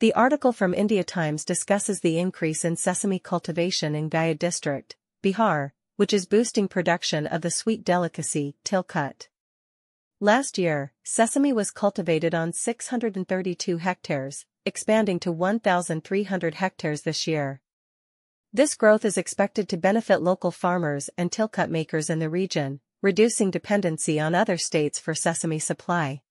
The article from India Times discusses the increase in sesame cultivation in Gaya district, Bihar, which is boosting production of the sweet delicacy, tilkut. Last year, sesame was cultivated on 632 hectares, expanding to 1,300 hectares this year. This growth is expected to benefit local farmers and tilkut makers in the region, reducing dependency on other states for sesame supply.